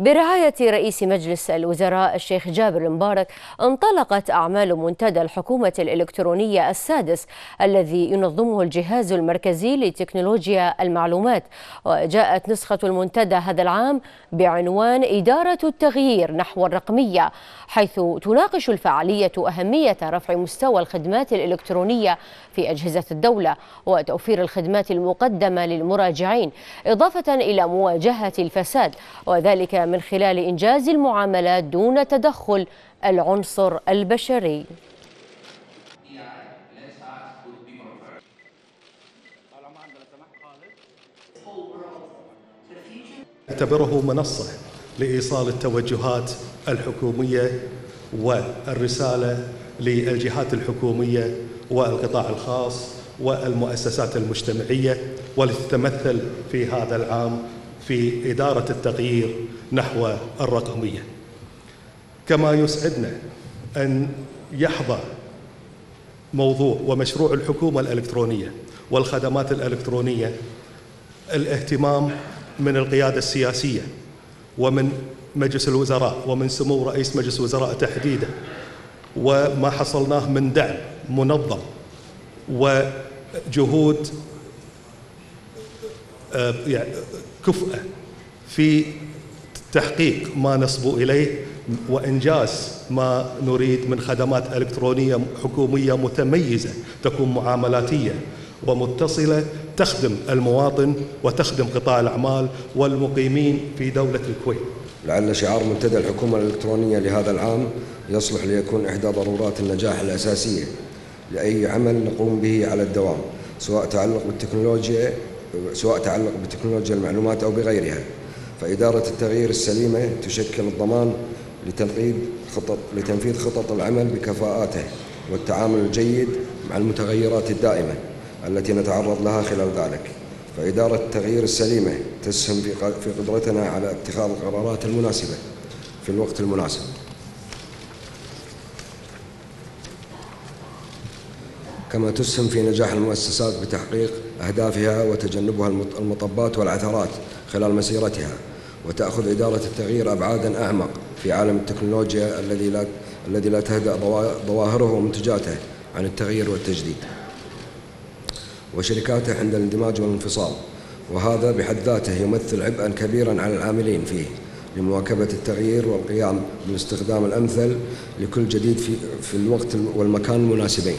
برعاية رئيس مجلس الوزراء الشيخ جابر المبارك انطلقت أعمال منتدى الحكومة الإلكترونية السادس الذي ينظمه الجهاز المركزي لتكنولوجيا المعلومات وجاءت نسخة المنتدى هذا العام بعنوان إدارة التغيير نحو الرقمية حيث تناقش الفعالية أهمية رفع مستوى الخدمات الإلكترونية في أجهزة الدولة وتوفير الخدمات المقدمة للمراجعين إضافة إلى مواجهة الفساد وذلك من خلال إنجاز المعاملات دون تدخل العنصر البشري. اعتبره منصة لإيصال التوجهات الحكومية والرسالة للجهات الحكومية والقطاع الخاص والمؤسسات المجتمعية ولتتمثل في هذا العام في إدارة التغيير نحو الرقمية. كما يسعدنا أن يحظى موضوع ومشروع الحكومة الإلكترونية والخدمات الإلكترونية الاهتمام من القيادة السياسية ومن مجلس الوزراء ومن سمو رئيس مجلس الوزراء تحديدا وما حصلناه من دعم منظم وجهود كفءة في تحقيق ما نصبو إليه وإنجاز ما نريد من خدمات إلكترونية حكومية متميزة تكون معاملاتية ومتصلة تخدم المواطن وتخدم قطاع الأعمال والمقيمين في دولة الكويت. لعل شعار منتدى الحكومة الإلكترونية لهذا العام يصلح ليكون إحدى ضرورات النجاح الأساسية لأي عمل نقوم به على الدوام سواء تعلق بالتكنولوجيا سواء تعلق بتكنولوجيا المعلومات أو بغيرها. فإدارة التغيير السليمة تشكل الضمان لتنفيذ خطط لتنفيذ خطط العمل بكفاءاته والتعامل الجيد مع المتغيرات الدائمة التي نتعرض لها خلال ذلك. فإدارة التغيير السليمة تسهم في قدرتنا على اتخاذ القرارات المناسبة في الوقت المناسب. كما تسهم في نجاح المؤسسات بتحقيق أهدافها وتجنبها المطبات والعثرات خلال مسيرتها وتأخذ إدارة التغيير أبعادا أعمق في عالم التكنولوجيا الذي لا الذي لا تهدأ ظواهره ومنتجاته عن التغيير والتجديد. وشركاته عند الاندماج والانفصال وهذا بحد ذاته يمثل عبئا كبيرا على العاملين فيه لمواكبة التغيير والقيام بالإستخدام الأمثل لكل جديد في, في الوقت والمكان المناسبين.